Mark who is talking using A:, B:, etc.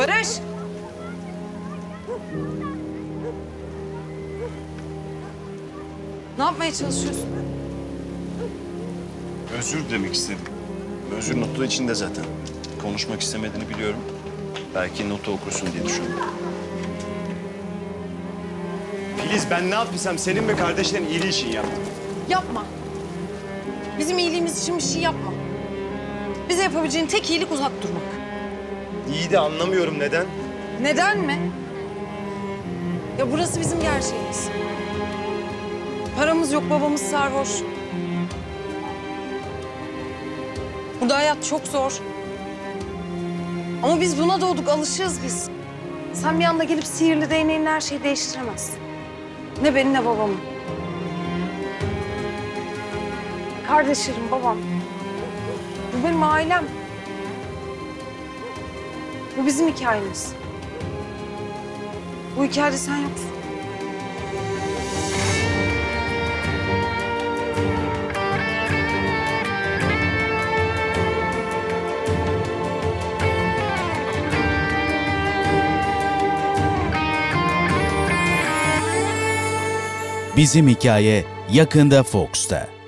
A: Barış! Ne yapmaya çalışıyorsun?
B: Özür demek istedim. Özür notu içinde zaten. Konuşmak istemediğini biliyorum. Belki notu okursun diye düşündüm. Filiz ben ne yaptıysam senin ve kardeşlerin iyiliği için yaptım.
A: Yapma. Bizim iyiliğimiz için bir şey yapma. Bize yapabileceğin tek iyilik uzak durmak.
B: İyi de anlamıyorum neden.
A: Neden mi? Ya burası bizim gerçeğimiz. Paramız yok, babamız sarhoş. Burada hayat çok zor. Ama biz buna doğduk, alışığız biz. Sen bir anda gelip sihirli değneğinle her şeyi değiştiremezsin. Ne beni ne babamı. Kardeşlerim, babam. Bu benim ailem. Bu bizim hikayemiz. Bu hikayede sen yoksun.
C: Bizim Hikaye yakında Fox'ta.